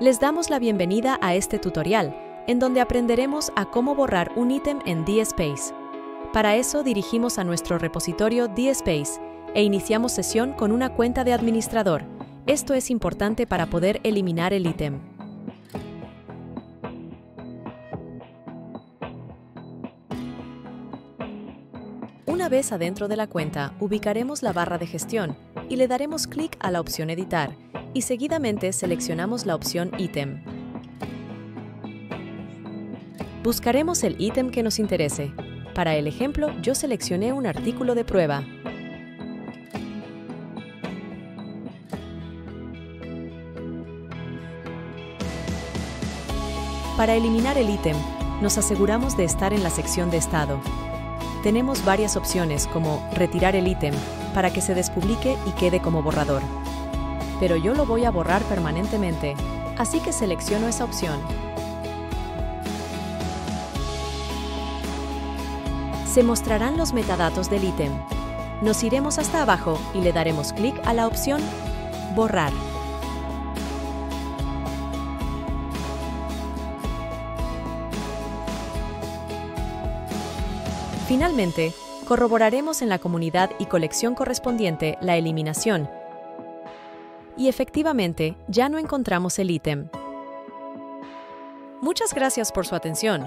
Les damos la bienvenida a este tutorial, en donde aprenderemos a cómo borrar un ítem en DSpace. Para eso dirigimos a nuestro repositorio DSpace e iniciamos sesión con una cuenta de administrador. Esto es importante para poder eliminar el ítem. Una vez adentro de la cuenta, ubicaremos la barra de gestión y le daremos clic a la opción Editar y seguidamente seleccionamos la opción Ítem. Buscaremos el ítem que nos interese. Para el ejemplo, yo seleccioné un artículo de prueba. Para eliminar el ítem, nos aseguramos de estar en la sección de estado. Tenemos varias opciones como retirar el ítem para que se despublique y quede como borrador pero yo lo voy a borrar permanentemente, así que selecciono esa opción. Se mostrarán los metadatos del ítem. Nos iremos hasta abajo y le daremos clic a la opción Borrar. Finalmente, corroboraremos en la comunidad y colección correspondiente la eliminación y efectivamente ya no encontramos el ítem. Muchas gracias por su atención.